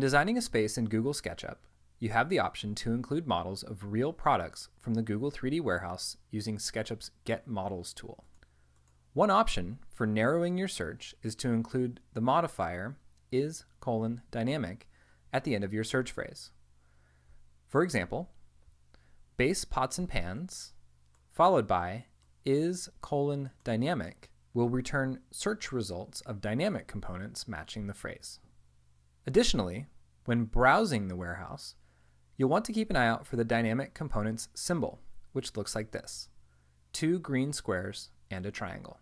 designing a space in Google SketchUp, you have the option to include models of real products from the Google 3D Warehouse using SketchUp's Get Models tool. One option for narrowing your search is to include the modifier is colon dynamic at the end of your search phrase. For example, base pots and pans followed by is colon dynamic will return search results of dynamic components matching the phrase. Additionally, when browsing the warehouse, you'll want to keep an eye out for the dynamic components symbol, which looks like this, two green squares and a triangle.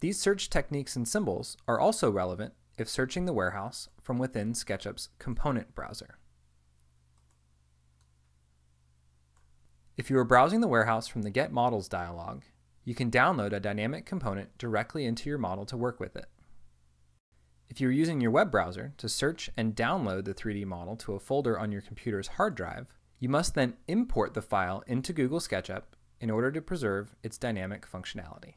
These search techniques and symbols are also relevant if searching the warehouse from within SketchUp's component browser. If you are browsing the warehouse from the Get Models dialog, you can download a dynamic component directly into your model to work with it. If you're using your web browser to search and download the 3D model to a folder on your computer's hard drive, you must then import the file into Google SketchUp in order to preserve its dynamic functionality.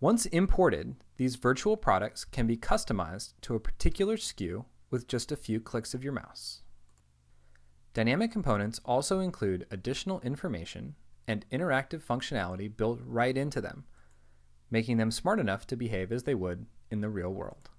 Once imported, these virtual products can be customized to a particular SKU with just a few clicks of your mouse. Dynamic components also include additional information and interactive functionality built right into them, making them smart enough to behave as they would in the real world.